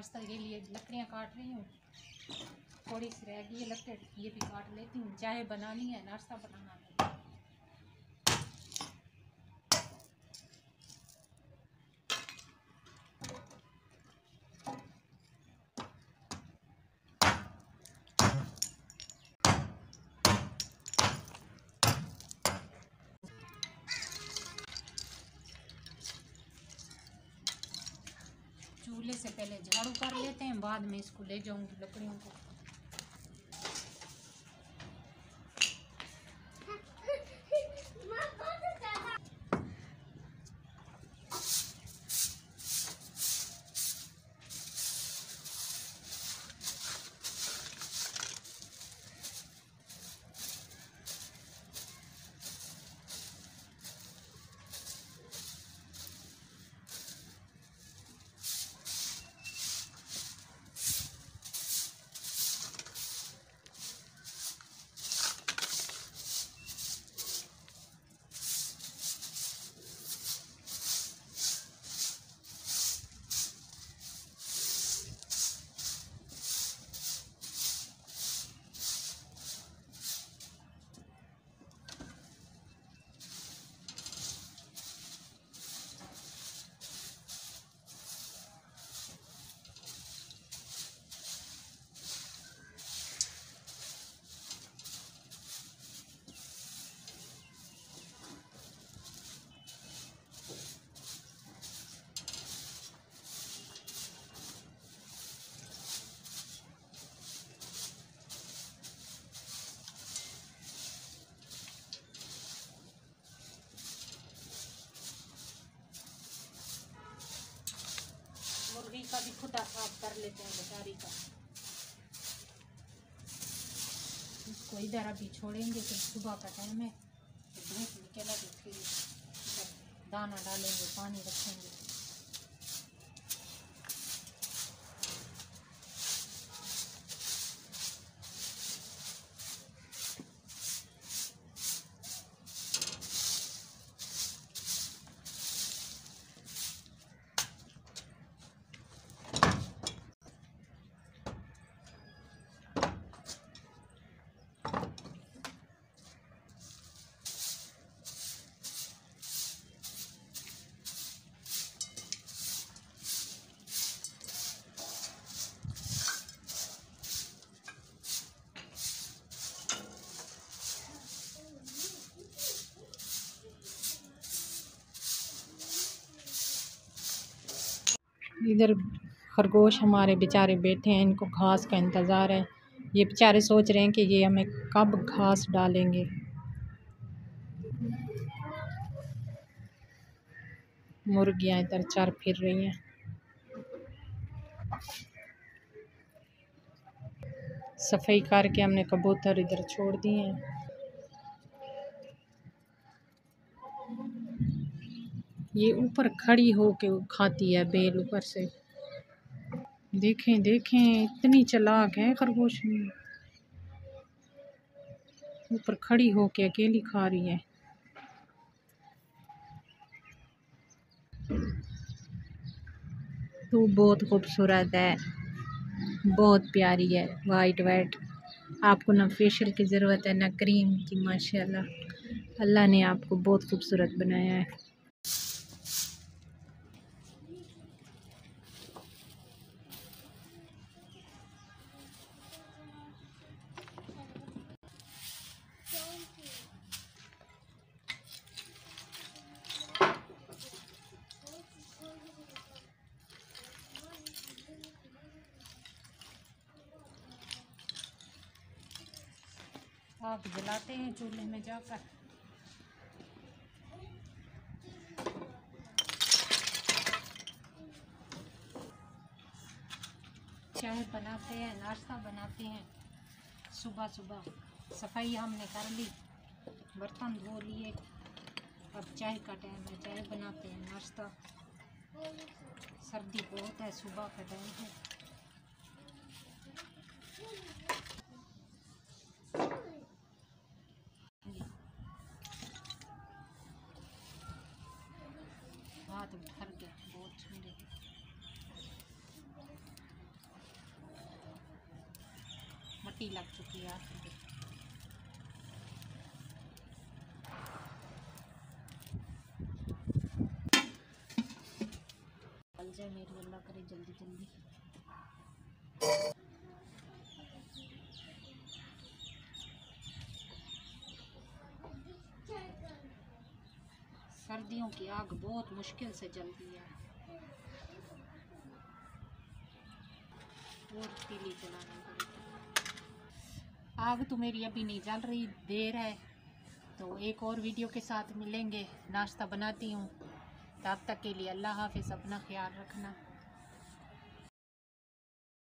नाश्ता के लिए लकड़ियाँ काट रही हूँ। थोड़ी सी रह गई है लकड़ ये भी काट लेती हूँ। चाय बनानी है, नाश्ता बनाना है। चूल्हे से पहले झाड़ू कर लेते हैं बाद में इसको ले जाऊँगी लकड़ियों को। का भी खुदा साफ़ कर लेते हैं बेचारी का। इसको इधर अभी छोड़ेंगे, फिर सुबह का टाइम है। धूप निकलेगी, फिर दाना डालेंगे, पानी रखेंगे। इधर खरगोश हमारे बेचारे बैठे हैं, इनको घास का इंतज़ार है। ये बेचारे सोच रहे हैं कि ये हमें कब घास डालेंगे। मुर्गियाँ इधर चर फिर रही हैं। सफ़ाई करके हमने कबूतर इधर छोड़ दिए हैं। ये ऊपर खड़ी हो के खाती है बेल ऊपर से। देखें देखें, इतनी चलाक है खरगोश। ऊपर खड़ी हो के अकेली खा रही है। तू बहुत खूबसूरत है, बहुत प्यारी है वाइट वाइट आपको ना फेशियल की ज़रूरत है, ना क्रीम की, माशाल्लाह। अल्लाह ने आपको बहुत खूबसूरत बनाया है। आग जलाते हैं चूल्हे में जाकर। चाय बनाते हैं, नाश्ता बनाते हैं। सुबह सुबह सफ़ाई हमने कर ली, बर्तन धो लिए। अब चाय का टाइम है, चाय बनाते हैं, नाश्ता। सर्दी बहुत है, सुबह का टाइम है। सीटी लग चुकी है जाए मेरी अल्लाह करे जल्दी जल्दी। सर्दियों की आग बहुत मुश्किल से जलती है। और तीली जलानी आग तो मेरी अभी नहीं जल रही, देर है। तो एक और वीडियो के साथ मिलेंगे। नाश्ता बनाती हूँ। तब तक के लिए अल्लाह हाफिज़, अपना ख्याल रखना।